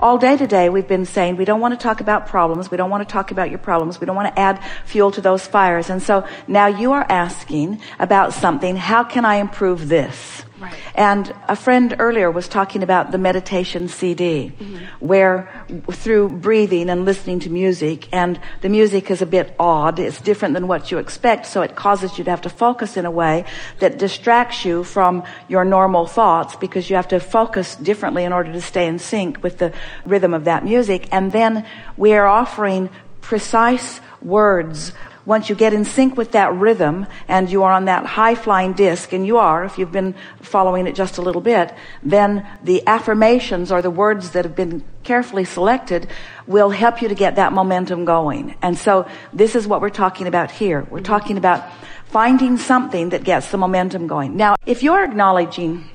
all day today we've been saying we don't want to talk about problems. We don't want to talk about your problems. We don't want to add fuel to those fires. And so now you are asking about something. How can I improve this? Right. And a friend earlier was talking about the meditation CD, mm-hmm. where through breathing and listening to music, and the music is a bit odd. It's different than what you expect, so it causes you to have to focus in a way that distracts you from your normal thoughts because you have to focus differently in order to stay in sync with the rhythm of that music. And then we are offering precise words once you get in sync with that rhythm and you are on that high flying disc, and you are if you've been following it just a little bit, then the affirmations or the words that have been carefully selected will help you to get that momentum going. And so this is what we're talking about here. We're talking about finding something that gets the momentum going. Now, if you're acknowledging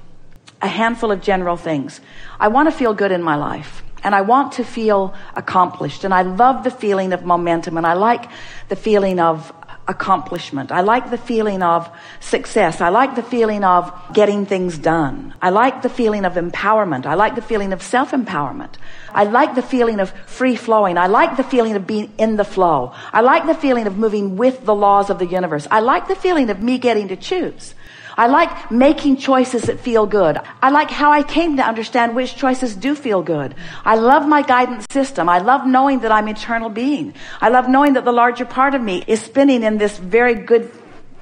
a handful of general things, I want to feel good in my life and I want to feel accomplished. And I love the feeling of momentum and I like the feeling of accomplishment. I like the feeling of success. I like the feeling of getting things done. I like the feeling of empowerment. I like the feeling of self-empowerment. I like the feeling of free flowing. I like the feeling of being in the flow. I like the feeling of moving with the laws of the universe. I like the feeling of me getting to choose. I like making choices that feel good. I like how I came to understand which choices do feel good. I love my guidance system. I love knowing that I'm eternal being. I love knowing that the larger part of me is spinning in this very good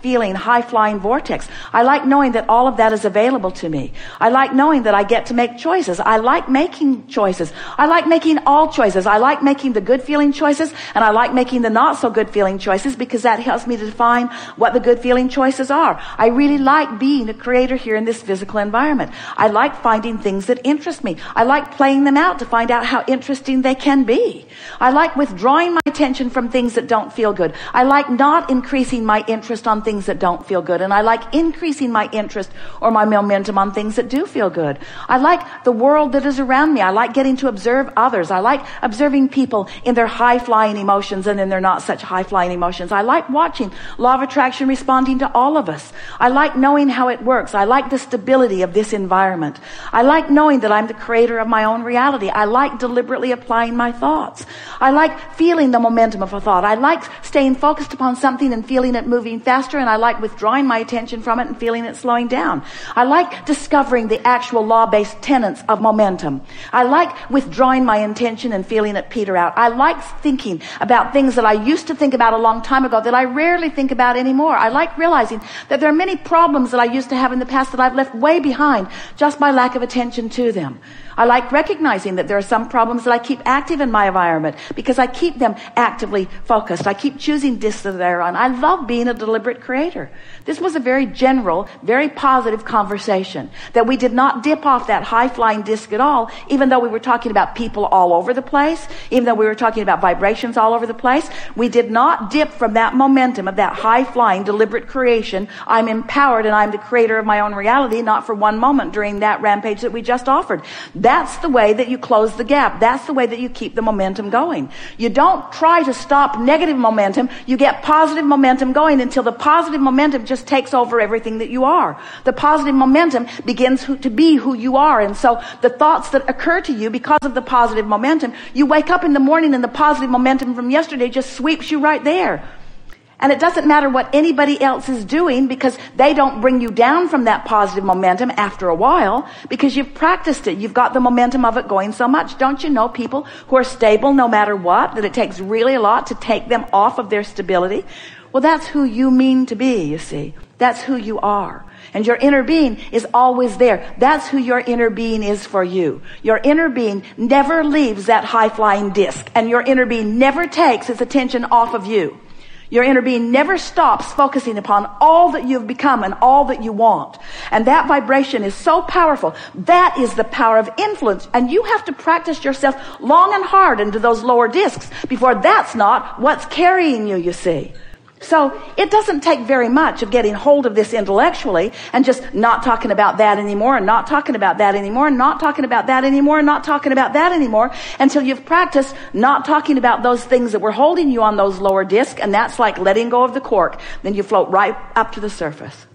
feeling high flying vortex. I like knowing that all of that is available to me. I like knowing that I get to make choices. I like making choices. I like making all choices. I like making the good feeling choices and I like making the not so good feeling choices because that helps me to define what the good feeling choices are. I really like being a creator here in this physical environment. I like finding things that interest me. I like playing them out to find out how interesting they can be. I like withdrawing my attention from things that don't feel good. I like not increasing my interest on things that don't feel good. And I like increasing my interest or my momentum on things that do feel good. I like the world that is around me. I like getting to observe others. I like observing people in their high flying emotions and in their not such high flying emotions. I like watching law of attraction responding to all of us. I like knowing how it works. I like the stability of this environment. I like knowing that I'm the creator of my own reality. I like deliberately applying my thoughts. I like feeling the momentum of a thought. I like staying focused upon something and feeling it moving faster and I like withdrawing my attention from it and feeling it slowing down. I like discovering the actual law-based tenets of momentum. I like withdrawing my intention and feeling it peter out. I like thinking about things that I used to think about a long time ago that I rarely think about anymore. I like realizing that there are many problems that I used to have in the past that I've left way behind just by lack of attention to them. I like recognizing that there are some problems that I keep active in my environment because I keep them actively focused. I keep choosing discs that on. I love being a deliberate creator. This was a very general, very positive conversation that we did not dip off that high flying disc at all, even though we were talking about people all over the place, even though we were talking about vibrations all over the place. We did not dip from that momentum of that high flying, deliberate creation. I'm empowered and I'm the creator of my own reality, not for one moment during that rampage that we just offered. That's the way that you close the gap. That's the way that you keep the momentum going. You don't try to stop negative momentum. You get positive momentum going until the positive momentum just takes over everything that you are. The positive momentum begins to be who you are. And so the thoughts that occur to you because of the positive momentum, you wake up in the morning and the positive momentum from yesterday just sweeps you right there. And it doesn't matter what anybody else is doing because they don't bring you down from that positive momentum after a while because you've practiced it. You've got the momentum of it going so much. Don't you know people who are stable no matter what, that it takes really a lot to take them off of their stability? Well, that's who you mean to be, you see. That's who you are. And your inner being is always there. That's who your inner being is for you. Your inner being never leaves that high flying disc and your inner being never takes its attention off of you. Your inner being never stops focusing upon all that you've become and all that you want. And that vibration is so powerful. That is the power of influence. And you have to practice yourself long and hard into those lower discs before that's not what's carrying you, you see. So it doesn't take very much of getting hold of this intellectually and just not talking about that anymore and not talking about that anymore and not talking about that anymore and not talking about that anymore until you've practiced not talking about those things that were holding you on those lower discs, And that's like letting go of the cork. Then you float right up to the surface.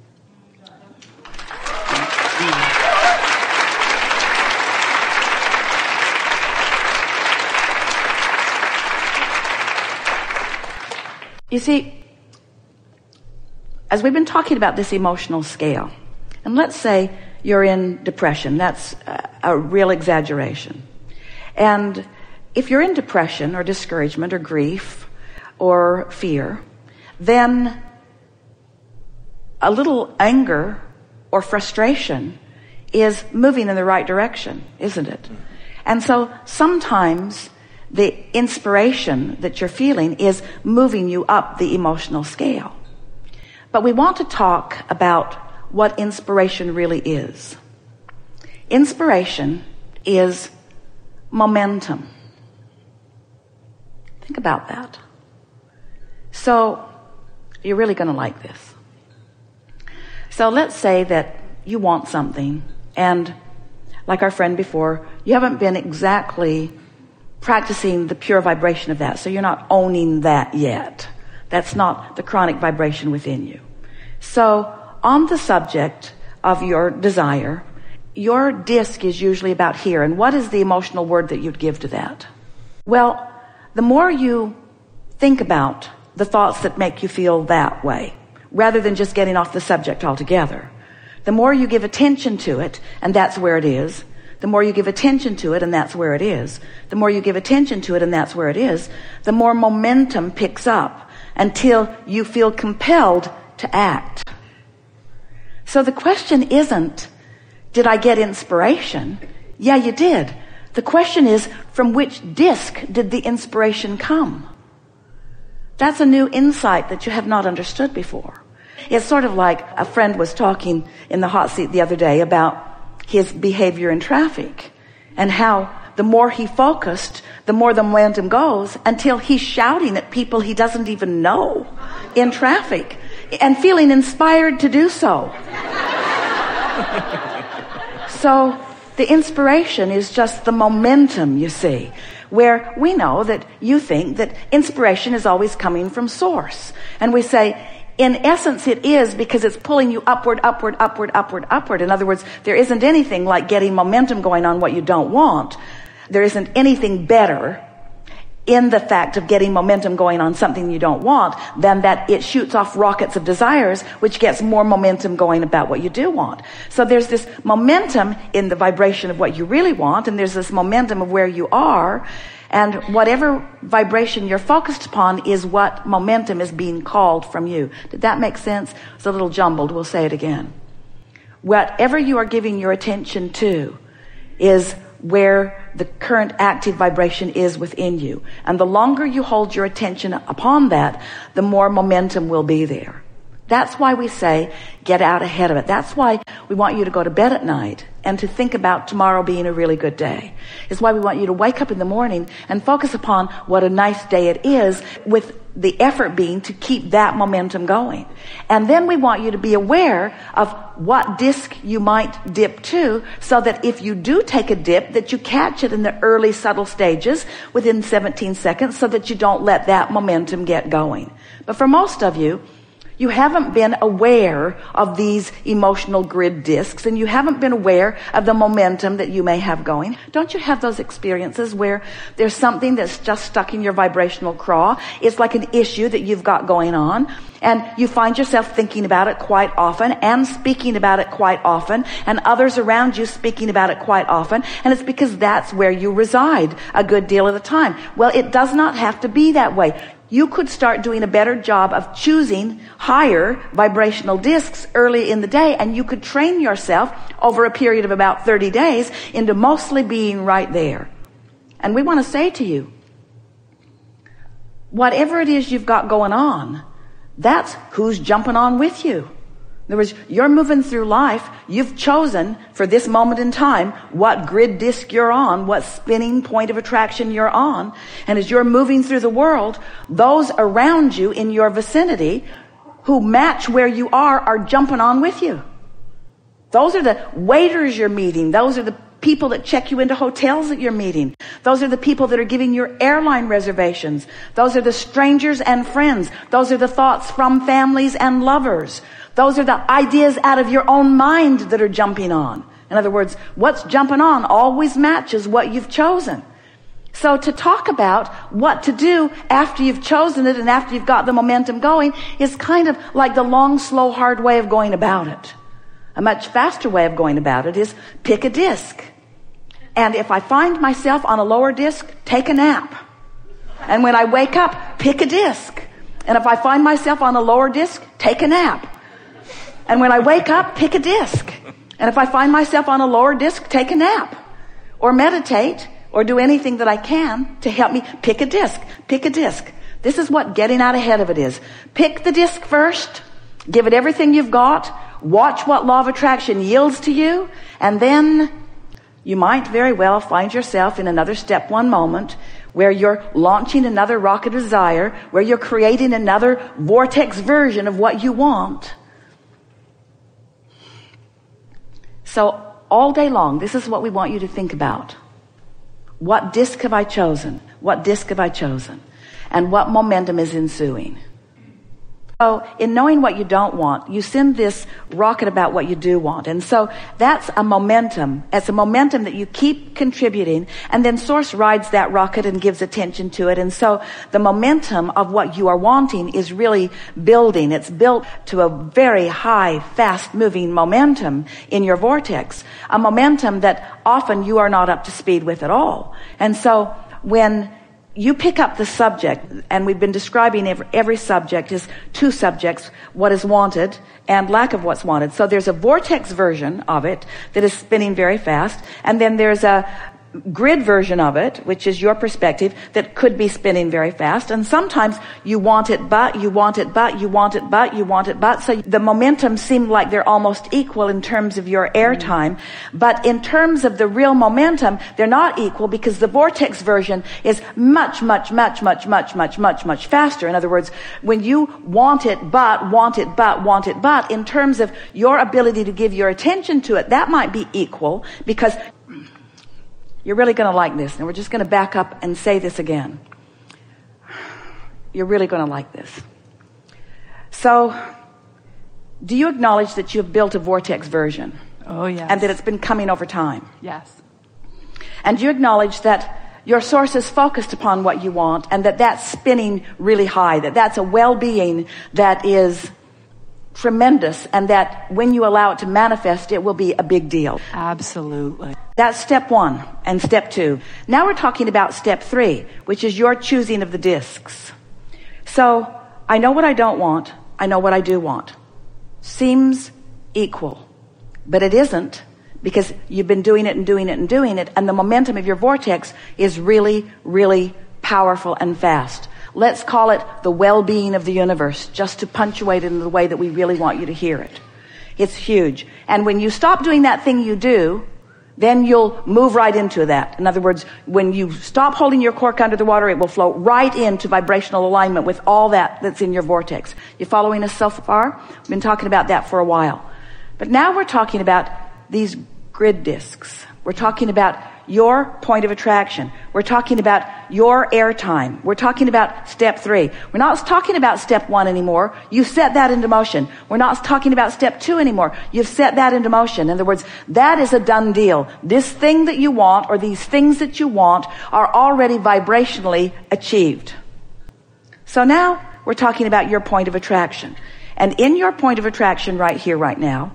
You see, as we've been talking about this emotional scale, and let's say you're in depression, that's a, a real exaggeration. And if you're in depression or discouragement or grief or fear, then a little anger or frustration is moving in the right direction, isn't it? Mm-hmm. And so sometimes the inspiration that you're feeling is moving you up the emotional scale. But we want to talk about what inspiration really is. Inspiration is momentum. Think about that. So, you're really going to like this. So let's say that you want something and like our friend before, you haven't been exactly practicing the pure vibration of that. So you're not owning that yet. That's not the chronic vibration within you. So on the subject of your desire, your disc is usually about here. And what is the emotional word that you'd give to that? Well, the more you think about the thoughts that make you feel that way, rather than just getting off the subject altogether, the more you give attention to it, and that's where it is, the more you give attention to it, and that's where it is, the more you give attention to it, and that's where it is, the more momentum picks up until you feel compelled to act. So the question isn't, did I get inspiration? Yeah, you did. The question is, from which disc did the inspiration come? That's a new insight that you have not understood before. It's sort of like a friend was talking in the hot seat the other day about his behavior in traffic and how the more he focused, the more the momentum goes until he's shouting at people he doesn't even know in traffic and feeling inspired to do so. so the inspiration is just the momentum, you see, where we know that you think that inspiration is always coming from source. And we say, in essence, it is because it's pulling you upward, upward, upward, upward, upward. In other words, there isn't anything like getting momentum going on what you don't want. There isn't anything better in the fact of getting momentum going on something you don't want than that it shoots off rockets of desires, which gets more momentum going about what you do want. So there's this momentum in the vibration of what you really want, and there's this momentum of where you are, and whatever vibration you're focused upon is what momentum is being called from you. Did that make sense? It's a little jumbled. We'll say it again. Whatever you are giving your attention to is where the current active vibration is within you. And the longer you hold your attention upon that, the more momentum will be there. That's why we say get out ahead of it. That's why we want you to go to bed at night and to think about tomorrow being a really good day. It's why we want you to wake up in the morning and focus upon what a nice day it is with the effort being to keep that momentum going. And then we want you to be aware of what disc you might dip to so that if you do take a dip that you catch it in the early subtle stages within 17 seconds so that you don't let that momentum get going. But for most of you, you haven't been aware of these emotional grid discs and you haven't been aware of the momentum that you may have going. Don't you have those experiences where there's something that's just stuck in your vibrational craw? It's like an issue that you've got going on and you find yourself thinking about it quite often and speaking about it quite often and others around you speaking about it quite often. And it's because that's where you reside a good deal of the time. Well, it does not have to be that way you could start doing a better job of choosing higher vibrational discs early in the day and you could train yourself over a period of about 30 days into mostly being right there. And we want to say to you, whatever it is you've got going on, that's who's jumping on with you. In other words, you're moving through life. You've chosen for this moment in time what grid disc you're on, what spinning point of attraction you're on. And as you're moving through the world, those around you in your vicinity who match where you are are jumping on with you. Those are the waiters you're meeting. Those are the people that check you into hotels that you're meeting. Those are the people that are giving your airline reservations. Those are the strangers and friends. Those are the thoughts from families and lovers. Those are the ideas out of your own mind that are jumping on. In other words, what's jumping on always matches what you've chosen. So to talk about what to do after you've chosen it and after you've got the momentum going is kind of like the long, slow, hard way of going about it. A much faster way of going about it is pick a disc. And if I find myself on a lower disc, take a nap. And when I wake up, pick a disc. And if I find myself on a lower disc, take a nap. And when I wake up, pick a disc. And if I find myself on a lower disc, take a nap. Or meditate or do anything that I can to help me pick a disc. Pick a disc. This is what getting out ahead of it is. Pick the disc first. Give it everything you've got. Watch what law of attraction yields to you. And then you might very well find yourself in another step one moment where you're launching another rocket of desire, where you're creating another vortex version of what you want. So all day long, this is what we want you to think about. What disc have I chosen? What disc have I chosen? And what momentum is ensuing? So in knowing what you don't want, you send this rocket about what you do want. And so that's a momentum. It's a momentum that you keep contributing and then source rides that rocket and gives attention to it. And so the momentum of what you are wanting is really building. It's built to a very high, fast moving momentum in your vortex. A momentum that often you are not up to speed with at all. And so when you pick up the subject, and we've been describing every, every, subject as two subjects, what is wanted and lack of what's wanted. So there's a vortex version of it that is spinning very fast, and then there's a grid version of it, which is your perspective, that could be spinning very fast. And sometimes you want it, but you want it, but you want it, but you want it, but. So the momentum seemed like they're almost equal in terms of your airtime. But in terms of the real momentum, they're not equal because the vortex version is much, much, much, much, much, much, much, much faster. In other words, when you want it, but, want it, but, want it, but, in terms of your ability to give your attention to it, that might be equal because you're really going to like this. And we're just going to back up and say this again. You're really going to like this. So, do you acknowledge that you have built a vortex version? Oh, yes. And that it's been coming over time? Yes. And do you acknowledge that your source is focused upon what you want and that that's spinning really high, that that's a well-being that is tremendous and that when you allow it to manifest, it will be a big deal. Absolutely. That's step one and step two. Now we're talking about step three, which is your choosing of the discs. So I know what I don't want. I know what I do want. Seems equal, but it isn't because you've been doing it and doing it and doing it and the momentum of your vortex is really, really powerful and fast. Let's call it the well-being of the universe, just to punctuate it in the way that we really want you to hear it. It's huge. And when you stop doing that thing you do, then you'll move right into that. In other words, when you stop holding your cork under the water, it will flow right into vibrational alignment with all that that's in your vortex. You following us so far? We've been talking about that for a while. But now we're talking about these grid discs. We're talking about your point of attraction. We're talking about your airtime. We're talking about step three. We're not talking about step one anymore. You set that into motion. We're not talking about step two anymore. You've set that into motion. In other words, that is a done deal. This thing that you want or these things that you want are already vibrationally achieved. So now we're talking about your point of attraction. And in your point of attraction right here, right now,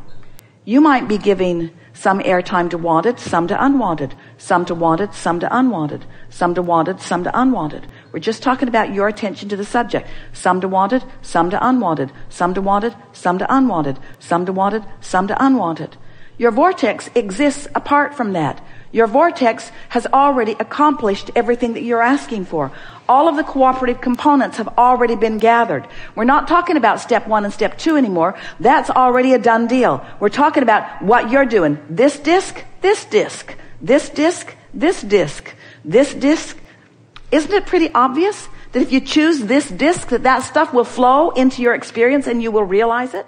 you might be giving some airtime to wanted, some to unwanted, some to wanted, some to unwanted, some to wanted, some to unwanted. We're just talking about your attention to the subject. Some to wanted, some to unwanted, some to wanted, some to unwanted, some to wanted, some to unwanted. Your vortex exists apart from that. Your vortex has already accomplished everything that you're asking for. All of the cooperative components have already been gathered. We're not talking about step one and step two anymore. That's already a done deal. We're talking about what you're doing. This disc, this disc, this disc, this disc, this disc. Isn't it pretty obvious that if you choose this disc, that that stuff will flow into your experience and you will realize it?